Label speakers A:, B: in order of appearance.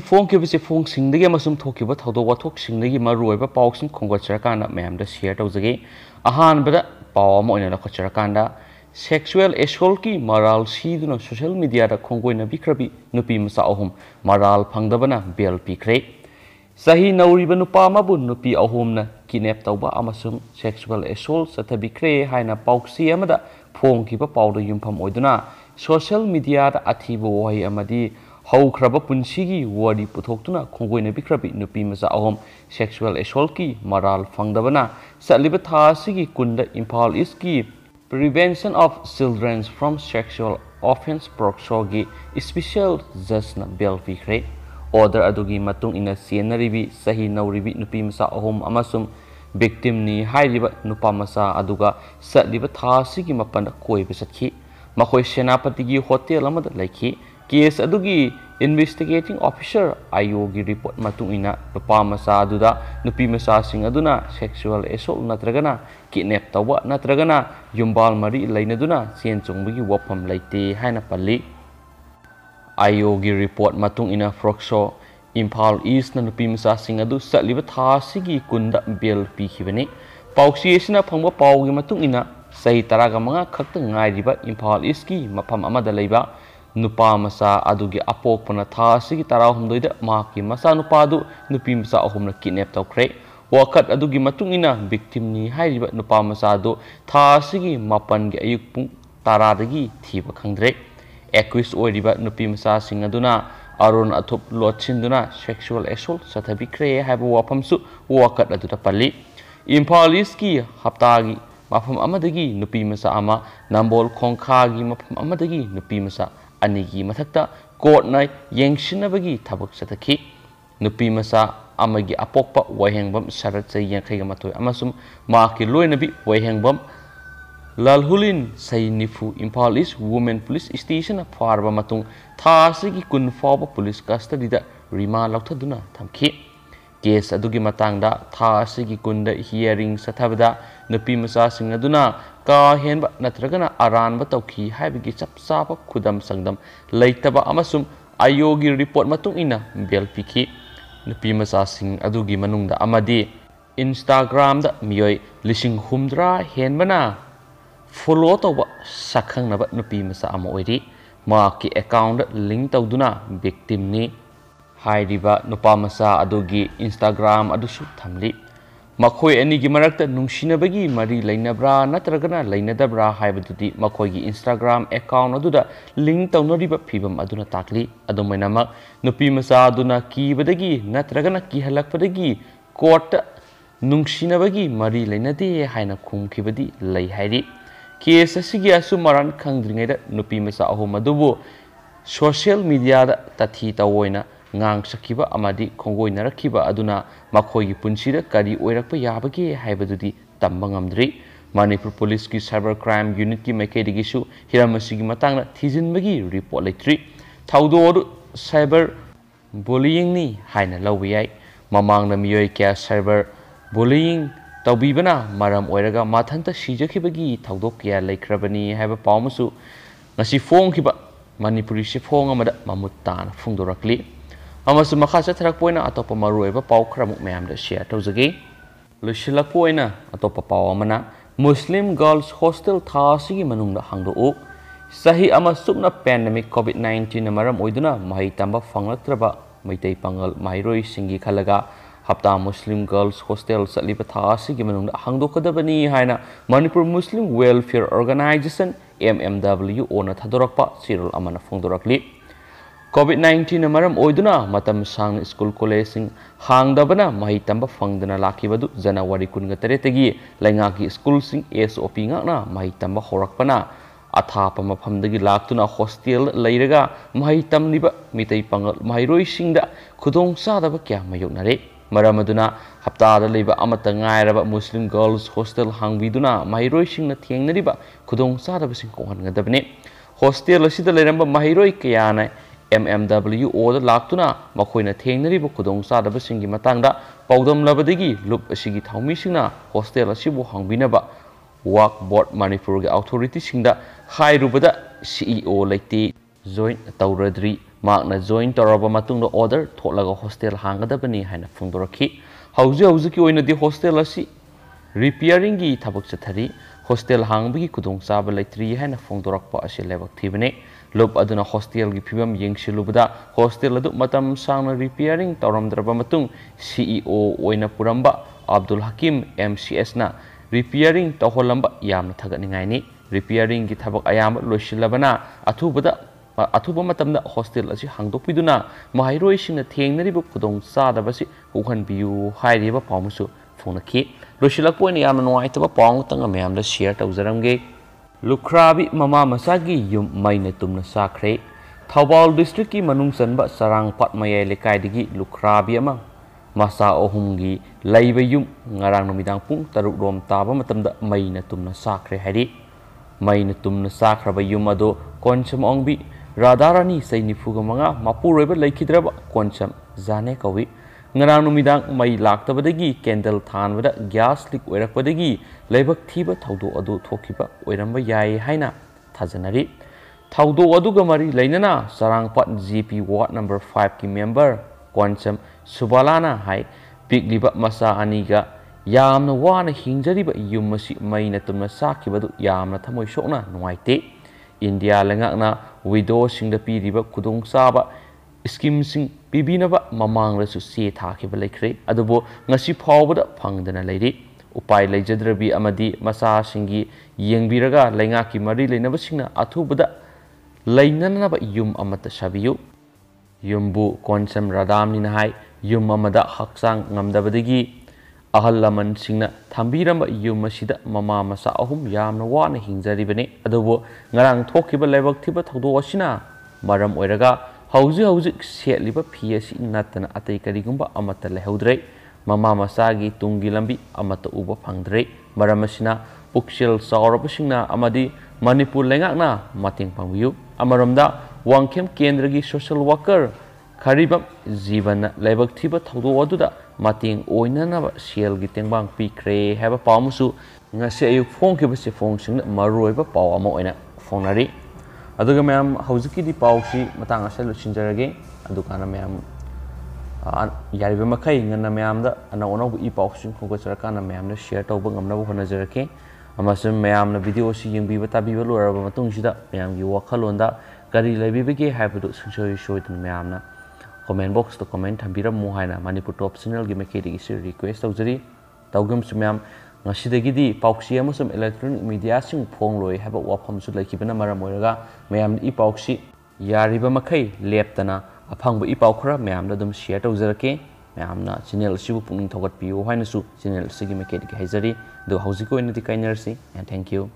A: फों की चेफोंग थोकी मरूब पासी खोगचरकान मैम शेयर तौजे अहानद पाने खोचरकान की मराल सीदन सोशल मीडिया खोगोनाख्रबी नुपी मचा अहम मराल फंगदना बेल पीख्रे नौरीब नुपू नुपी अहमना एसोल चतभीख्रे है पासी फों की पाद यूफम सोशल मीडिया अथीब वह ꯍꯧꯈ꯭ꯔꯕ ꯄꯨꯟꯁꯤꯒꯤ ꯋꯥꯔꯤ ꯄꯨꯊꯣꯛꯇꯨꯅ ꯈꯣꯡꯒꯣꯏꯅꯕꯤꯈ꯭ꯔꯕꯤ ꯅꯨꯄꯤ ꯃꯆꯥ ꯑꯍꯨꯝ ꯁꯦꯛꯁꯨꯋꯦꯜ ꯑꯦꯁꯣꯜꯠꯀꯤ ꯃꯔꯥꯜ ꯐꯪꯗꯕꯅ ꯆꯠꯂꯤꯕ ꯊꯥ ꯑꯁꯤꯒꯤ ꯀꯨꯟꯗ ꯏꯝꯐꯥꯜ ꯏꯁꯀꯤ prevention of children's from sexual offence ꯄ꯭ꯔꯣꯛꯁꯣꯒꯤ special ꯖꯁꯅ ꯕꯦꯜ ꯄꯤꯈ꯭ꯔꯦ ꯑꯣꯔꯗꯔ ꯑꯗꯨꯒꯤ ꯃꯇꯨꯡ ꯏꯟꯅ ꯆꯦꯟꯅꯔꯤꯕꯤ ꯆꯍꯤ ꯅꯧꯔꯤꯕꯤ ꯅꯨꯄꯤ ꯃꯆꯥ ꯑꯍꯨꯝ ꯑꯃꯁꯨꯡ ꯕꯤꯛꯇꯤꯝꯅꯤ ꯍꯥꯏꯔꯤꯕ ꯅꯨꯄꯥ ꯃꯆꯥ ꯑꯗꯨꯒ ꯆꯠꯂꯤꯕ ꯊꯥ ꯑꯁꯤꯒꯤ ꯃꯥꯄꯟꯗ ꯀꯣꯏꯕ ꯆꯠꯈꯤ ꯃꯈꯣꯏ ꯁꯦꯅꯥꯄꯇꯤꯒꯤ ꯍꯣꯇꯦꯜ ꯑꯃꯗ ꯂꯩꯈꯤ ꯀꯦꯁ ꯑꯗꯨꯒꯤ ꯏꯟꯚꯦꯁꯇꯤꯒꯦꯇꯤꯡ ꯑꯣꯐꯤꯁꯔ ꯑꯥꯏꯑꯣꯒꯤ ꯔꯤꯄꯣꯔꯠ ꯃꯇꯨꯡ ꯏꯟꯅ ꯅꯨꯄꯥ ꯃꯆꯥ ꯑꯗꯨꯗ ꯅꯨꯄꯤ ꯃꯆꯥꯁꯤꯡ ꯑꯗꯨꯅ ꯁꯦꯛꯁꯨꯋꯦꯜ ꯑꯦꯁꯣꯜ ꯅꯠꯇ꯭ꯔꯒꯅ ꯀꯤꯗꯅꯦꯞ ꯇꯧꯕ ꯅꯠꯇ꯭ꯔꯒꯅ ꯌꯨꯝꯕꯥꯜ ꯃꯔꯤ ꯂꯩꯅꯗꯨꯅ ꯆꯦꯟ ꯆꯣꯡꯕꯒꯤ ꯋꯥꯐꯝ ꯂꯩꯇꯦ ꯍꯥꯏꯅ ꯄꯜꯂꯤ ꯑꯥꯏꯑꯣꯒꯤ ꯔꯤꯄꯣꯔꯠ ꯃꯇꯨꯡ ꯏꯟꯅ ꯐ꯭ꯔꯣꯛꯁꯣ ꯏꯝꯐꯥꯜ ꯏꯁꯅ ꯅꯨꯄꯤ ꯃꯆꯥꯁꯤꯡ ꯑꯗꯨ ꯆꯠꯂꯤꯕ ꯊꯥ ꯑꯁꯤꯒꯤ ꯀꯨꯟꯗ ꯕꯦꯜ ꯄꯤꯈꯤꯕꯅꯤ ꯄꯥꯎꯆꯦ ꯑꯁꯤꯅ ꯐꯪꯕ ꯄꯥꯎꯒꯤ ꯃꯇꯨꯡ ꯏꯟꯅ ꯆꯍꯤ ꯇꯔꯥꯒ ꯃꯉꯥ ꯈꯛꯇ ꯉꯥꯏꯔꯤꯕ ꯏꯝꯐꯥꯜ ꯏꯁꯀꯤ ꯃꯐꯝ ꯑꯃꯗ ꯂꯩꯕ Masa nupa du nupi masa ahum na kidnap tau kre wakat adugi matung ina victim ni hai riba nupa masa du tha sigi mapan gi ayuk pung tara dagi thiba khangdre equis oi riba nupi masa sing aduna arun athup lochin duna sexual assault sathabi kre hai bu wapam su wakat aduda pali imphalis ki haptagi mafam amadagi nupi masa ama nambol khongkha gi mafam amadagi nupi masa ꯑꯅꯤꯒꯤ ꯃꯊꯛꯇ ꯀꯣꯔꯠꯅ ꯌꯦꯡꯁꯤꯟꯅꯕꯒꯤ ꯊꯕꯛ ꯆꯠꯊꯈꯤ ꯅꯨꯄꯤ ꯃꯆꯥ ꯑꯃꯒꯤ ꯑꯄꯣꯛꯄ ꯋꯥꯍꯦꯡꯕꯝ ꯁꯔꯠ ꯆꯍꯤ ꯌꯥꯡꯈꯩꯒ ꯃꯥꯊꯣꯏ ꯑꯃꯁꯨꯡ ꯃꯍꯥꯛꯀꯤ ꯂꯣꯏꯅꯕꯤ ꯋꯥꯍꯦꯡꯕꯝ ꯂꯜꯍꯨꯂꯤꯟ ꯆꯍꯤ ꯅꯤꯐꯨ ꯏꯝꯐꯥꯜ ꯏꯁ ꯋꯨꯃꯦꯟ ꯄꯨꯂꯤꯁ ꯏꯁꯇꯦꯁꯟꯅ ꯐꯥꯔꯕ ꯃꯇꯨꯡ ꯊꯥ ꯑꯁꯤꯒꯤ ꯀꯨꯟ ꯐꯥꯎꯕ ꯄꯨꯂꯤꯁ ꯀꯁꯇꯗꯤꯗ ꯔꯤꯃꯥ ꯂꯧꯊꯗꯨꯅ ꯊꯝꯈꯤ ꯀꯦꯁ ꯑꯗꯨꯒꯤ ꯃꯇꯥꯡꯗ ꯊꯥ ꯑꯁꯤꯒꯤ ꯀꯨꯟꯗ ꯍꯤꯌꯔꯤꯡ ꯆꯠꯊꯕꯗ ꯅꯨꯄꯤ ꯃꯆꯥꯁꯤꯡ ꯑꯗꯨꯅ ꯀꯥ ꯍꯦꯟꯕ ꯅꯠꯇ꯭ꯔꯒꯅ ꯑꯔꯥꯟꯕ ꯇꯧꯈꯤ ꯍꯥꯏꯕꯒꯤ ꯆꯞ ꯆꯥꯕ ꯈꯨꯗꯝ ꯆꯥꯡꯗꯝ ꯂꯩꯇꯕ ꯑꯃꯁꯨꯡ ꯑꯥꯏꯑꯣꯒꯤ ꯔꯤꯄꯣꯔꯠ ꯃꯇꯨꯡ ꯏꯟꯅ ꯕꯦꯜ ꯄꯤꯈꯤ ꯅꯨꯄꯤ ꯃꯆꯥꯁꯤꯡ ꯑꯗꯨꯒꯤ ꯃꯅꯨꯡꯗ ꯑꯃꯗꯤ ꯏꯟꯁꯇꯥꯒ꯭ꯔꯥꯝꯗ ꯃꯤꯑꯣꯏ ꯂꯤꯁꯤꯡ ꯍꯨꯝꯗ꯭ꯔꯥ ꯍꯦꯟꯕꯅ ꯐꯣꯂꯣ ꯇꯧꯕ ꯁꯛꯈꯪꯅꯕ ꯅꯨꯄꯤ ꯃꯆꯥ ꯑꯃ ꯑꯣꯏꯔꯤ ꯃꯍꯥꯛꯀꯤ ꯑꯦꯀꯥꯎꯟꯗ ꯂꯤꯡ ꯇꯧꯗꯨꯅ ꯕꯤꯛꯇꯤꯝꯅꯤ ꯍꯥꯏꯔꯤꯕ ꯅꯨꯄꯥ ꯃꯆꯥ ꯑꯗꯨꯒꯤ ꯏꯟꯁꯇꯥꯒ꯭ꯔꯥꯝ ꯑꯗꯨꯁꯨ ꯊꯝꯂꯤ ꯃꯈꯣꯏ ꯑꯅꯤꯒꯤ ꯃꯔꯛꯇ ꯅꯨꯡꯁꯤꯅꯕꯒꯤ ꯃꯔꯤ ꯂꯩꯅꯕ꯭ꯔꯥ ꯅꯠꯇ꯭ꯔꯒꯅ ꯂꯩꯅꯗꯕ꯭ꯔꯥ ꯍꯥꯏꯕꯗꯨꯗꯤ ꯃꯈꯣꯏꯒꯤ ꯏꯟꯁꯇꯥꯒ꯭ꯔꯥꯝ ꯑꯦꯀꯥꯎꯟ ꯑꯗꯨꯗ ꯂꯤꯡ ꯇꯧꯅꯔꯤꯕ ꯐꯤꯕꯝ ꯑꯗꯨꯅ ꯇꯥꯛꯂꯤ ꯑꯗꯨꯃꯥꯏꯅꯃꯛ ꯅꯨꯄꯤ ꯃꯆꯥ ꯑꯗꯨꯅ ꯀꯤꯕꯗꯒꯤ ꯅꯠꯇ꯭ꯔꯒꯅ ꯀꯤꯍꯜꯂꯛꯄꯗꯒꯤ ꯀꯣꯔꯠꯇ ꯅꯨꯡꯁꯤꯅꯕꯒꯤ ꯃꯔꯤ ꯂꯩꯅꯗꯦ ꯍꯥꯏꯅ ꯈꯨꯝꯈꯤꯕꯗꯤ ꯂꯩ ꯍꯥꯏꯔꯤ ꯀꯦꯁ ꯑꯁꯤꯒꯤ ꯑꯆꯨꯝ ꯑꯔꯥꯟ ꯈꯪꯗ꯭ꯔꯤꯉꯩꯗ ꯅꯨꯄꯤ ꯃꯆꯥ ꯑꯍꯨꯝ ꯑꯗꯨꯕు ꯁꯣꯁꯤꯌꯦꯜ ꯃꯤꯗꯤꯌꯥꯗ ꯇꯊꯤ ꯇꯧꯑꯣꯏꯅ ꯉꯥꯡꯁꯛꯈꯤꯕ ꯑꯃꯗꯤ ꯈꯣꯡꯒꯣꯏꯅꯔꯛꯈꯤꯕ ꯑꯗꯨꯅ ꯃꯈꯣꯏꯒꯤ ꯄꯨꯟꯁꯤꯗ ꯀꯔꯤ ꯑꯣꯏꯔꯛꯄ ꯌꯥꯕꯒꯦ ꯍꯥꯏꯕꯗꯨꯗꯤ ꯇꯝꯕ ꯉꯝꯗ꯭ꯔꯤ ꯃꯅꯤꯄꯨꯔ ꯄꯨꯂꯤꯁꯀꯤ ꯁꯥꯏꯕꯔ ꯀ꯭ꯔꯥꯏꯝ ꯌꯨꯅꯤꯠꯀꯤ ꯃꯥꯏꯀꯩꯗꯒꯤꯁꯨ ꯍꯤꯔꯝ ꯑꯁꯤꯒꯤ ꯃꯇꯥꯡꯗ ꯊꯤꯖꯤꯟꯕꯒꯤ ꯔꯤꯄꯣꯔꯠ ꯂꯩꯇ꯭ꯔꯤ ꯊꯧꯗꯣꯛ ꯑꯗꯨ ꯁꯥꯏꯕꯔ ꯕꯨꯂꯤꯌꯤꯡꯅꯤ ꯍꯥꯏꯅ ꯂꯧꯕ ꯌꯥꯏ ꯃꯃꯥꯡꯗ ꯃꯤꯑꯣꯏ ꯀꯌꯥ ꯁꯥꯏꯕꯔ ꯕꯨꯂꯤꯌꯤꯡ ꯇꯧꯕꯤꯕꯅ ꯃꯔꯝ ꯑꯣꯏꯔꯒ ꯃꯊꯟꯇ ꯁꯤꯖꯈꯤꯕꯒꯤ ꯊꯧꯗꯣꯛ ꯀꯌꯥ ꯂꯩꯈ꯭ꯔꯕꯅꯤ ꯍꯥꯏꯕ ꯄꯥꯎ ꯑꯃꯁꯨ ꯉꯁꯤ ꯐꯣꯡꯈꯤꯕ ꯃꯅꯤꯄꯨꯔꯤ ꯁꯤꯐꯣꯡ ꯑꯃꯗ ꯃꯃꯨꯠ ꯇꯥꯅ ꯐꯣꯡꯗꯣꯔꯛꯂꯤ pawmusu ngasi phong khiba manipuri se phong amada mamut tan phungdorakli ꯑꯃꯁꯨꯡ ꯃꯈꯥ ꯆꯠꯊꯔꯛꯄ ꯑꯣꯏꯅ ꯑꯇꯣꯞꯄ ꯃꯔꯨꯑꯣꯏꯕ ꯄꯥꯎ ꯈꯔꯃꯨꯛ ꯃꯌꯥꯝꯗ ꯁꯤꯌꯔ ꯇꯧꯖꯒꯦ ꯂꯣꯏꯁꯤꯜꯂꯛꯄ ꯑꯣꯏꯅ ꯑꯇꯣꯞꯄ ꯄꯥꯎ ꯑꯃꯅ ꯃꯨꯁꯂꯤꯝ ꯒꯔꯜꯁ ꯍꯣꯁꯇꯦꯜ ꯊꯥ ꯑꯁꯤꯒꯤ ꯃꯅꯨꯡꯗ ꯍꯥꯡꯗꯣꯛꯎ ꯆꯍꯤ ꯑꯃ ꯁꯨꯞꯅ ꯄꯦꯟꯗꯦꯃꯤꯛ ꯀꯣꯚꯤꯗ ꯅꯥꯏꯟꯇꯤꯟꯅ ꯃꯔꯝ ꯑꯣꯏꯗꯨꯅ ꯃꯍꯩ ꯇꯝꯕ ꯐꯪꯂꯛꯇ꯭ꯔꯕ ꯃꯩꯇꯩ ꯄꯥꯉꯜ ꯃꯍꯩꯔꯣꯏꯁꯤꯡꯒꯤ ꯈꯜꯂꯒ ꯍꯞꯇꯥ ꯃꯨꯁꯂꯤꯝ ꯒꯔꯜꯁ ꯍꯣꯁꯇꯦꯜ ꯆꯠꯂꯤꯕ ꯊꯥ ꯑꯁꯤꯒꯤ ꯃꯅꯨꯡꯗ ꯍꯥꯡꯗꯣꯛꯀꯗꯕꯅꯤ ꯍꯥꯏꯅ Manipur Muslim welfare organisation M M W ꯑꯣꯅ ꯊꯥꯗꯣꯔꯛꯄ ꯆꯦꯔꯣꯜ ꯑꯃꯅ ꯐꯣꯡꯗꯣꯔꯛꯂꯤ ꯀꯣꯚꯤꯗ ꯅꯥꯏꯟꯇꯤꯟꯅ ꯃꯔꯝ ꯑꯣꯏꯗꯨꯅ ꯃꯇꯝ ꯁꯥꯡꯅ ꯁ꯭ꯀꯨꯜ ꯀꯣꯂꯦꯖꯁꯤꯡ ꯍꯥꯡꯗꯕꯅ ꯃꯍꯩ ꯇꯝꯕ ꯐꯪꯗꯅ ꯂꯥꯛꯈꯤꯕꯗꯨ ꯖꯅꯋꯥꯔꯤ ꯀꯨꯟꯒ ꯇꯔꯦꯠꯇꯒꯤ ꯂꯩꯉꯥꯛꯀꯤ ꯁ꯭ꯀꯨꯜꯁꯤꯡ ꯑꯦꯁ ꯑꯣ ꯄꯤ ꯉꯥꯛꯅ ꯃꯍꯩ ꯇꯝꯕ ꯍꯧꯔꯛꯄꯅ ꯑꯊꯥꯞꯄ ꯃꯐꯝꯗꯒꯤ ꯂꯥꯛꯇꯨꯅ ꯍꯣꯁꯇꯦꯜꯗ ꯂꯩꯔꯒ ꯃꯍꯩ ꯇꯝꯂꯤꯕ ꯃꯤꯇꯩ ꯄꯥꯉꯜ ꯃꯍꯩꯔꯣꯏꯁꯤꯡꯗ ꯈꯨꯗꯣꯡꯆꯥꯗꯕ ꯀꯌꯥ ꯃꯥꯌꯣꯛꯅꯔꯦ ꯃꯔꯝ ꯑꯗꯨꯅ ꯍꯞꯇꯥꯗ ꯂꯩꯕ ꯑꯃꯠꯇ ꯉꯥꯏꯔꯕ ꯃꯨꯁꯂꯤꯝ ꯒꯔꯜꯁ ꯍꯣꯁꯇꯦꯜ ꯍꯥꯡꯕꯤꯗꯨꯅ ꯃꯍꯩꯔꯣꯏꯁꯤꯡꯅ ꯊꯦꯡꯅꯔꯤꯕ ꯈꯨꯗꯣꯡꯆꯥꯗꯕꯁꯤꯡ ꯀꯣꯛꯍꯟꯒꯗꯕꯅꯤ ꯍꯣꯁꯇꯦꯜ ꯑꯁꯤꯗ ꯂꯩꯔꯝꯕ ꯃꯍꯩꯔꯣꯏ ꯀꯌꯥꯅ MMW or laktuna makoina thengnari bu khudong sa daba singi matangda paudam labadigi lup asigi thaumi singna hostel asibu hangbina ba work board manipur ga authority singda khai rubada CEO laiti join tauradri makna join taraba matungda order tholaga hostel hangada bani haina fundorakhi hauji hauji ki oina di hostel asi repairing gi thabak chathari hostel hangbi ki khudong sa ba laitri haina fundorakpa asi lebak thibne ꯂꯨꯞ ꯑꯗꯨꯅ ꯍꯣꯁꯇꯦꯜꯒꯤ ꯐꯤꯕꯝ ꯌꯦꯡꯁꯤꯜꯂꯨꯕꯗ hostel ꯑꯗꯨ ꯃꯇꯝ ꯁꯥꯡꯅ repairing ꯇꯧꯔꯝꯗ꯭ꯔꯕ ꯃꯇꯨꯡ ꯁꯤ E O ꯑꯣꯏꯅ ꯄꯨꯔꯝꯕ Abdul Hakim M C ꯑꯦꯁꯅ ꯔꯤꯄꯤꯌꯥꯔꯤꯡ ꯇꯧꯍꯜꯂꯝꯕ ꯌꯥꯝꯅ ꯊꯥꯒꯠꯅꯤꯡꯉꯥꯏꯅꯤ ꯔꯤꯄꯤꯌꯥꯔꯤꯡꯒꯤ ꯊꯕꯛ ꯑꯌꯥꯝꯕ ꯂꯣꯏꯁꯤꯜꯂꯕꯅ ꯑꯊꯨꯕꯗ ꯑꯊꯨꯕ ꯃꯇꯝꯗ ꯍꯣꯁꯇꯦꯜ ꯑꯁꯤ ꯍꯥꯡꯗꯣꯛꯄꯤꯗꯨꯅ ꯃꯍꯩꯔꯣꯏꯁꯤꯡꯅ ꯊꯦꯡꯅꯔꯤꯕ ꯈꯨꯗꯣꯡꯆꯥꯗꯕꯁꯤ ꯀꯣꯛꯍꯟꯕꯤꯌꯨ ꯍꯥꯏꯔꯤꯕ ꯄꯥꯎ ꯑꯃꯁꯨ ꯐꯣꯡꯅꯈꯤ ꯂꯣꯏꯁꯤꯜꯂꯛꯄ ꯑꯣꯏꯅ ꯌꯥꯝꯅ ꯅꯨꯡꯉꯥꯏꯇꯕ ꯄꯥꯎ ꯑꯃꯇꯪꯒ ꯃꯌꯥꯝꯗ ꯁꯤꯌꯔ ꯇꯧꯖꯔꯝꯒꯦ ꯂꯨꯈ꯭ꯔꯥꯕꯤ ꯃꯃꯥ ꯃꯆꯥꯒꯤ ꯌꯨꯝ ꯃꯩꯅ ꯇꯨꯝꯅ ꯆꯥꯈ꯭ꯔꯦ ꯊꯧꯕꯥꯜ ꯗꯤꯁꯇ꯭ꯔꯤꯛꯀꯤ ꯃꯅꯨꯡ ꯆꯟꯕ ꯆꯔꯥꯡꯄꯥꯠ ꯃꯌꯥꯏ ꯂꯩꯀꯥꯏꯗꯒꯤ ꯂꯨꯈ꯭ꯔꯥꯕꯤ ꯑꯃ ꯃꯆꯥ ꯑꯍꯨꯝꯒꯤ ꯂꯩꯕ ꯌꯨꯝ ꯉꯔꯥꯡ ꯅꯨꯃꯤꯗꯥꯡ ꯄꯨꯡ ꯇꯔꯨꯛ ꯔꯣꯝ ꯇꯥꯕ ꯃꯇꯝꯗ ꯃꯩꯅ ꯇꯨꯝꯅ ꯆꯥꯈ꯭ꯔꯦ ꯍꯥꯏꯔꯤ ꯃꯩꯅ ꯇꯨꯝꯅ ꯆꯥꯈ꯭ꯔꯕ ꯌꯨꯝ ꯑꯗꯨ ꯀꯣꯟꯁꯝ ꯑꯣꯡꯕꯤ ꯔꯥꯙꯥꯔꯥꯅꯤ ꯆꯍꯤ ꯅꯤꯐꯨꯒ ꯃꯉꯥ ꯃꯄꯨꯔꯣꯏꯕ ꯂꯩꯈꯤꯗ꯭ꯔꯕ ꯀꯣꯟꯁꯝ ꯖꯥꯅꯦ ꯀꯧꯏ ꯉꯔꯥꯡ ꯅꯨꯃꯤꯗꯥꯡ ꯃꯩ ꯂꯥꯛꯇꯕꯗꯒꯤ ꯀꯦꯟꯗꯜ ꯊꯥꯟꯕꯗ ꯒ꯭ꯌꯥꯁ ꯂꯤꯛ ꯑꯣꯏꯔꯛꯄꯗꯒꯤ ꯂꯥꯏꯕꯛ ꯊꯤꯕ ꯊꯧꯗꯣꯛ ꯑꯗꯨ ꯊꯣꯛꯈꯤꯕ ꯑꯣꯏꯔꯝꯕ ꯌꯥꯏ ꯍꯥꯏꯅ ꯊꯥꯖꯅꯔꯤ ꯊꯧꯗꯣꯛ ꯑꯗꯨꯒ ꯃꯔꯤ ꯂꯩꯅꯅ ꯆꯔꯥꯡꯄꯥꯠ ꯖꯤ ꯄꯤ ꯋꯥꯔꯗ ꯅꯝꯕꯔ ꯐꯥꯏꯚꯀꯤ ꯃꯦꯝꯕꯔ ꯀꯣꯟꯁꯝ ꯁꯨꯕꯥꯂꯥꯅ ꯍꯥꯏ ꯄꯤꯛꯂꯤꯕ ꯃꯆꯥ ꯑꯅꯤꯒ ꯌꯥꯝꯅ ꯋꯥꯅ ꯍꯤꯡꯖꯔꯤꯕ ꯌꯨꯝ ꯑꯁꯤ ꯃꯩꯅ ꯇꯨꯝꯅ ꯆꯥꯈꯤꯕꯗꯨ ꯌꯥꯝꯅ ꯊꯃꯣꯏ ꯁꯣꯛꯅ ꯅꯨꯡꯉꯥꯏꯇꯦ ꯏꯟꯗꯤꯌꯥ ꯂꯩꯉꯥꯛꯅ ꯋꯤꯗꯣꯁꯤꯡꯗ ꯄꯤꯔꯤꯕ ꯈꯨꯗꯣꯡꯆꯥꯕ ꯁ꯭ꯀꯤꯝꯁꯤꯡ ꯄꯤꯕꯤꯅꯕ ꯃꯃꯥꯡꯗꯁꯨ ꯆꯦ ꯊꯥꯈꯤꯕ ꯂꯩꯈ꯭ꯔꯦ ꯑꯗꯨꯕꯨ ꯉꯁꯤ ꯐꯥꯎꯕꯗ ꯐꯪꯗꯅ ꯂꯩꯔꯤ ꯎꯄꯥꯏ ꯂꯩꯖꯗ꯭ꯔꯕꯤ ꯑꯃꯗꯤ ꯃꯆꯥꯁꯤꯡꯒꯤ ꯌꯦꯡꯕꯤꯔꯒ ꯂꯩꯉꯥꯛꯀꯤ ꯃꯔꯤ ꯂꯩꯅꯕꯁꯤꯡꯅ ꯑꯊꯨꯕꯗ ꯂꯩꯅꯅꯕ ꯌꯨꯝ ꯑꯃꯠꯇ ꯁꯥꯕꯤꯌꯨ ꯌꯨꯝꯕꯨ ꯀꯣꯟꯁꯝ ꯔꯥꯗꯥꯝꯅꯤꯅ ꯍꯥꯏ ꯌꯨꯝ ꯑꯃꯗ ꯍꯛꯆꯥꯡ ꯉꯝꯗꯕꯗꯒꯤ ꯑꯍꯜ ꯂꯃꯟꯁꯤꯡꯅ ꯊꯝꯕꯤꯔꯝꯕ ꯌꯨꯝ ꯑꯁꯤꯗ ꯃꯃꯥ ꯃꯆꯥ ꯑꯍꯨꯝ ꯌꯥꯝꯅ ꯋꯥꯅ ꯍꯤꯡꯖꯔꯤꯕꯅꯤ ꯑꯗꯨꯕꯨ ꯉꯔꯥꯡ ꯊꯣꯛꯈꯤꯕ ꯂꯥꯏꯕꯛ ꯊꯤꯕ ꯊꯧꯗꯣꯛ ꯑꯁꯤꯅ ꯃꯔꯝ ꯑꯣꯏꯔꯒ oiraga hauji hauji setliba phi asi natana atai karigumba amata lehaudre ꯃꯃꯥ ꯃꯆꯥꯒꯤ ꯇꯨꯡꯒꯤ ꯂꯝꯕꯤ ꯑꯃꯠꯇ ꯎꯕ ꯐꯪꯗ꯭ꯔꯦ ꯃꯔꯝ ꯑꯁꯤꯅ ꯄꯨꯛꯆꯦꯜ ꯆꯥꯎꯔꯕꯁꯤꯡꯅ ꯑꯃꯗꯤ ꯃꯅꯤꯄꯨꯔ ꯂꯩꯉꯥꯛꯅ ꯃꯇꯦꯡ ꯄꯥꯡꯕꯤꯌꯨ ꯑꯃꯔꯣꯝꯗ ꯋꯥꯡꯈꯦꯝ ꯀꯦꯟꯗ꯭ꯔꯒꯤ ꯁꯣꯁꯤꯌꯦꯜ ꯋꯥꯔꯀꯔ ꯈꯔꯤꯕꯝ ꯖꯤꯕꯟꯅ ꯂꯥꯏꯕꯛ ꯊꯤꯕ ꯊꯧꯗꯣꯛ ꯑꯗꯨꯗ ꯃꯇꯦꯡ ꯑꯣꯏꯅꯅꯕ ꯁꯦꯜꯒꯤ ꯇꯦꯡꯕꯥꯡ ꯄꯤꯈ꯭ꯔꯦ ꯍꯥꯏꯕ ꯄꯥꯎ ꯑꯃꯁꯨ ꯉꯁꯤ ꯑꯌꯨꯛ ꯐꯣꯡꯈꯤꯕ ꯆꯦꯐꯣꯡꯁꯤꯡꯅ ꯃꯔꯨꯑꯣꯏꯕ ꯄꯥꯎ ꯑꯃ ꯑꯣꯏꯅ ꯐꯣꯡꯅꯔꯤ ꯑꯗꯨꯒ ꯃꯌꯥꯝ ꯍꯧꯖꯤꯛꯀꯤꯗꯤ ꯄꯥꯎꯁꯤ ꯃꯇꯥꯡ ꯑꯁꯤꯗ ꯂꯣꯏꯁꯤꯟꯖꯔꯒꯦ ꯑꯗꯨꯀꯥꯟꯗ ꯃꯌꯥꯝ ꯌꯥꯔꯤꯕ ꯃꯈꯩ ꯉꯟꯅ ꯃꯌꯥꯝꯗ ꯑꯅꯧ ꯑꯅꯧꯕ ꯏ ꯄꯥꯎꯁꯤꯡ ꯈꯣꯝꯒꯠꯆꯔꯀꯥꯟꯗ ꯃꯌꯥꯝꯗ ꯁꯤꯌꯔ ꯇꯧꯕ ꯉꯝꯅꯕ ꯍꯣꯠꯅꯖꯔꯛꯀꯦ ꯑꯃꯁꯨꯡ ꯃꯌꯥꯝꯅ ꯚꯤꯗꯤꯑꯣ ꯑꯁꯤ ꯌꯦꯡꯕꯤꯕ ꯇꯥꯕꯤꯕ ꯂꯣꯏꯔꯕ ꯃꯇꯨꯡꯁꯤꯗ ꯃꯌꯥꯝꯒꯤ ꯋꯥꯈꯜꯂꯣꯟꯗ ꯀꯔꯤ ꯂꯩꯕꯤꯕꯒꯦ ꯍꯥꯏꯕꯗꯨ ꯁꯨꯡꯁꯣꯏ ꯁꯣꯏꯗꯅ ꯃꯌꯥꯝꯅ ꯀꯣꯃꯦꯟ ꯕꯣꯛꯁꯇ ꯀꯣꯃꯦꯟ ꯊꯝꯕꯤꯔꯝꯃꯨ ꯍꯥꯏꯅ ꯃꯅꯤꯄꯨꯔ ꯇꯣꯞ ꯆꯦꯅꯦꯜꯒꯤ ꯃꯥꯏꯀꯩꯗꯒꯤꯁꯨ ꯔꯤꯀ꯭ꯋꯦꯁ ꯇꯧꯖꯔꯤ ꯇꯧꯒꯝꯁꯨ ꯃꯌꯥꯝ ꯉꯁꯤꯗꯒꯤꯗꯤ ꯄꯥꯎꯆꯦ ꯑꯃꯁꯨꯡ ꯏꯂꯦꯛꯇ꯭ꯔꯣꯅꯤꯛ ꯃꯤꯗꯤꯌꯥꯁꯤꯡ ꯐꯣꯡꯂꯣꯏ ꯍꯥꯏꯕ ꯋꯥꯐꯝꯁꯨ ꯂꯩꯈꯤꯕꯅ ꯃꯔꯝ ꯑꯣꯏꯔꯒ ꯃꯌꯥꯝꯅ ꯏ ꯄꯥꯎꯁꯤ ꯌꯥꯔꯤꯕ ꯃꯈꯩ ꯂꯦꯞꯇꯅ ꯑꯐꯪꯕ ꯏ ꯄꯥꯎ ꯈꯔ ꯃꯌꯥꯝꯗ ꯑꯗꯨꯝ ꯁꯤꯌꯔ ꯇꯧꯖꯔꯛꯀꯦ ꯃꯌꯥꯝꯅ ꯆꯦꯅꯦꯜ ꯑꯁꯤꯕꯨ ꯄꯨꯛꯅꯤꯡ ꯊꯧꯒꯠꯄꯤꯌꯨ ꯍꯥꯏꯅꯁꯨ ꯆꯦꯅꯦꯜ ꯑꯁꯤꯒꯤ ꯃꯥꯏꯀꯩꯗꯒꯤ ꯍꯥꯏꯖꯔꯤ ꯑꯗꯨꯒ ꯍꯧꯖꯤꯛꯀꯤ ꯑꯣꯏꯅꯗꯤ ꯀꯥꯏꯅꯔꯁꯤ ꯑꯦꯟ ꯊꯦꯡꯛ ꯌꯨ